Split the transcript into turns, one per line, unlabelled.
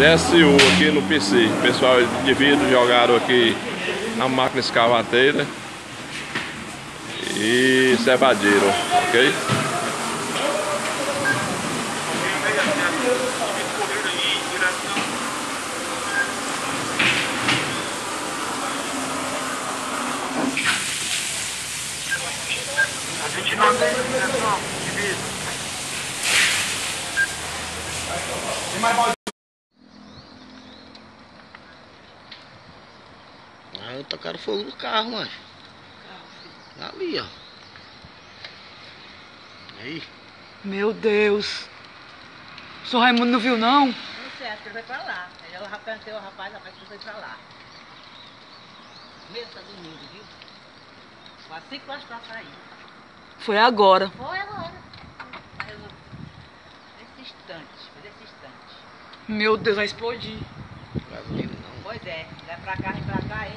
CSU aqui no PC. Pessoal de vidro jogaram aqui a máquina escavateira e ok?
A gente não tem direção de vidro.
Aí tocaram fogo no carro, mano. Ali, ó. Aí.
Meu Deus. O senhor Raimundo não viu, não?
Não sei, acho que ele foi pra lá. Aí ela cantei o rapaz, o rapaz foi pra lá. Mesmo tá dormindo, viu? Quase cinco horas pra sair.
Foi agora.
Foi agora. Mas eu não- Nesse instante, foi nesse instante.
Meu Deus, vai explodir.
Gasolina não.
Pois é, vai pra cá e pra cá,